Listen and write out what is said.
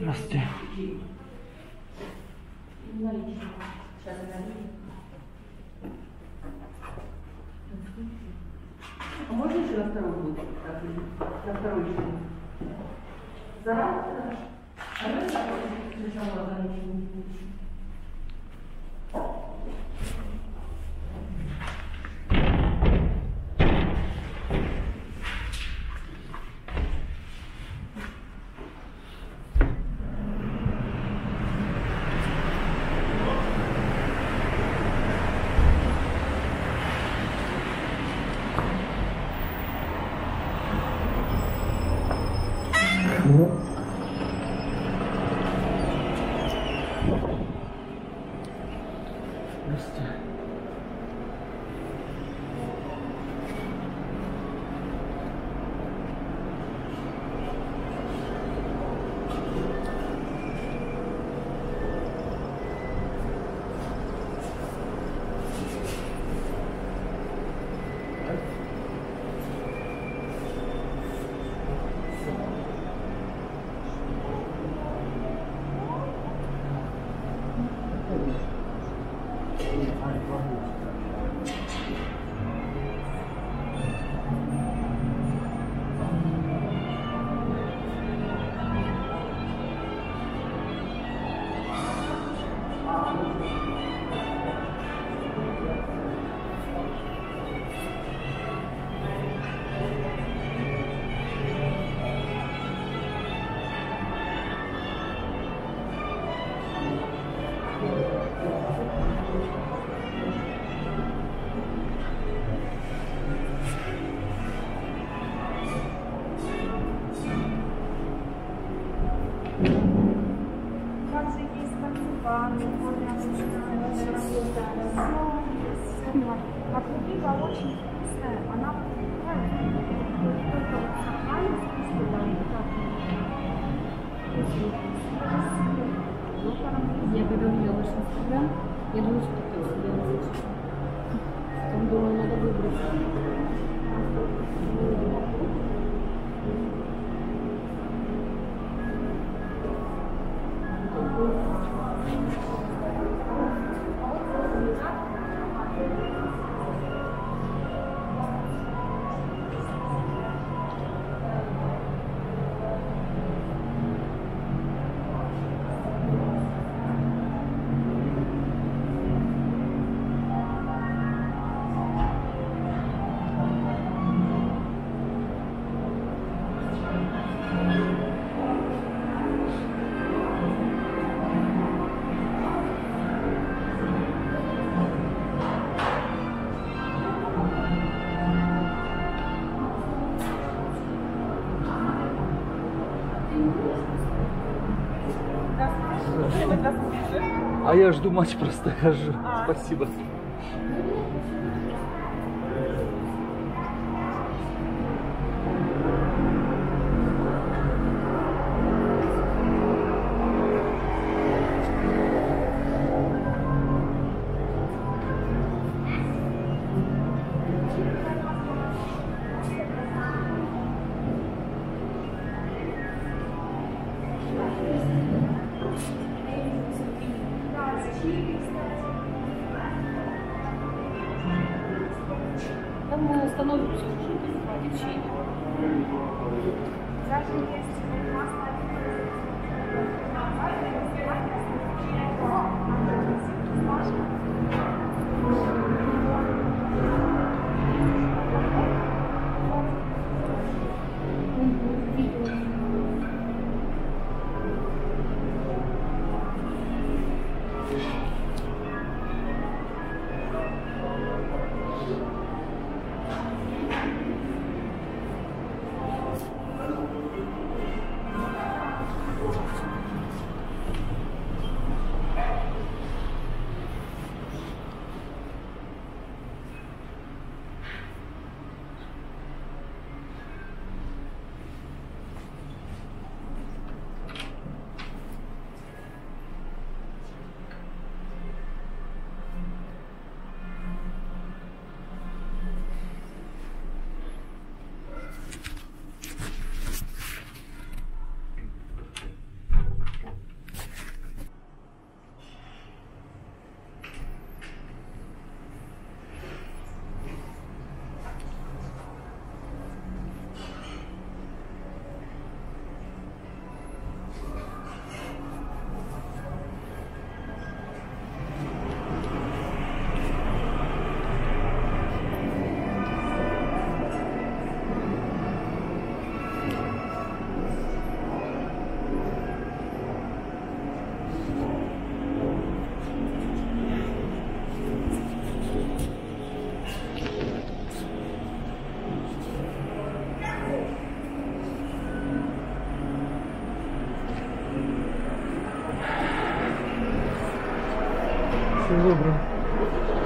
Здрасте. А можно еще на второй год? На второй еще? Заранее? А мы сначала заранее Я когда увидела ваш инстаграм, я думала, что себе назначила. Потом думаю, надо выбрать. А я жду матч просто хожу. Спасибо. Там мы по течению. Даже есть классная выбрал.